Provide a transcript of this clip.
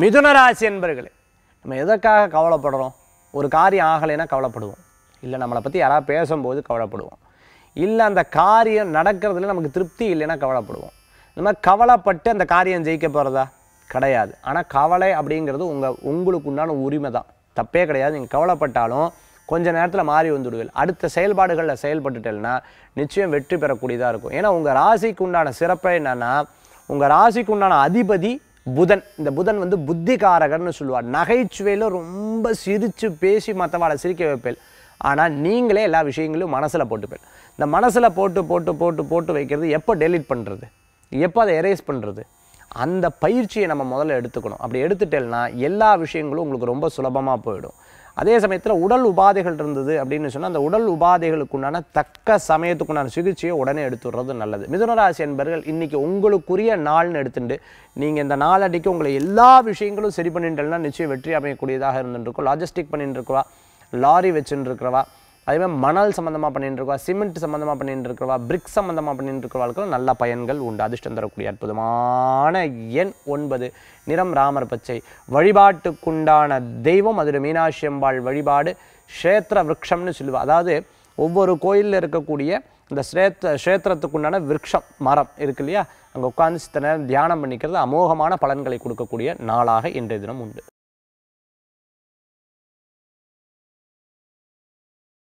மிதுன ராசி என்பர்களே நம்ம எதற்காக கவலைப்படுறோம்? ஒரு காரியம் ஆகலைன்னா கவலைப்படுவோம். இல்லை நம்மளை பற்றி யாராவது பேசும்போது கவலைப்படுவோம். இல்லை அந்த காரியம் நடக்கிறதுல நமக்கு திருப்தி இல்லைன்னா கவலைப்படுவோம். இந்த மாதிரி கவலைப்பட்டு அந்த காரியம் ஜெயிக்க போகிறதா கிடையாது. ஆனால் கவலை அப்படிங்கிறது உங்கள் உங்களுக்கு உண்டான உரிமை தான். தப்பே கிடையாது. நீங்கள் கவலைப்பட்டாலும் கொஞ்ச நேரத்தில் மாறி வந்துடுவீர்கள். அடுத்த செயல்பாடுகளில் செயல்பட்டுட்டேன்னா நிச்சயம் வெற்றி பெறக்கூடியதாக இருக்கும். ஏன்னா உங்கள் ராசிக்கு உண்டான சிறப்பை என்னென்னா உங்கள் ராசிக்கு உண்டான அதிபதி புதன் இந்த புதன் வந்து புத்திகாரகர்னு சொல்லுவார். நகைச்சுவையில் ரொம்ப சிரித்து பேசி மற்றவாளை சிரிக்க வைப்பேன். ஆனால் நீங்களே எல்லா விஷயங்களையும் மனசில் போட்டுப்பேன். இந்த மனசில் போட்டு போட்டு போட்டு போட்டு வைக்கிறது எப்போ டெலீட் பண்ணுறது எப்போ அதை எரேஸ் பண்ணுறது அந்த பயிற்சியை நம்ம முதல்ல எடுத்துக்கணும். அப்படி எடுத்துட்டேன்னா எல்லா விஷயங்களும் உங்களுக்கு ரொம்ப சுலபமாக போயிடும். அதே சமயத்தில் உடல் உபாதைகள் இருந்தது அப்படின்னு சொன்னால் அந்த உடல் உபாதைகளுக்கு உண்டான தக்க சமயத்துக்குண்டான சிகிச்சையை உடனே எடுத்துடுறது நல்லது. மிதுனராசி என்பர்கள் இன்றைக்கி உங்களுக்குரிய நாள்னு எடுத்துட்டு நீங்கள் இந்த நாளடிக்கு உங்களை எல்லா விஷயங்களும் சரி பண்ணிட்டேன்னா நிச்சயம் வெற்றி அமையக்கூடியதாக இருந்துருக்கும் லாஜிஸ்டிக் பண்ணிட்டு இருக்கிறவா லாரி வச்சுட்டு இருக்கிறவா? அதே மாதிரி மணல் சம்மந்தமாக பண்ணிட்டு இருக்கவா சிமெண்ட் சம்மந்தமாக பண்ணிட்டு இருக்கிறவா பிரிக் சம்மந்தமாக பண்ணிட்டு இருக்கிறவாளுக்கும் நல்ல பயன்கள் உண்டு. அதிர்ஷ்டம் தரக்கூடிய அற்புதமான எண் ஒன்பது. நிறம் ராமர் பச்சை. வழிபாட்டுக்குண்டான தெய்வம் அதில் மீனாட்சி அம்பாள் வழிபாடு க்ஷேத்திர விரக்ஷம்னு சொல்லுவா. அதாவது ஒவ்வொரு கோயிலில் இருக்கக்கூடிய இந்த ஸ்ரேத்த க்ஷேத்திரத்துக்குண்டான விரக்ஷம் மரம் இருக்கு இல்லையா? அங்கே உட்காந்து சித்த நேரம் தியானம் பண்ணிக்கிறது அமோகமான பலன்களை கொடுக்கக்கூடிய நாளாக இன்றைய தினம் உண்டு.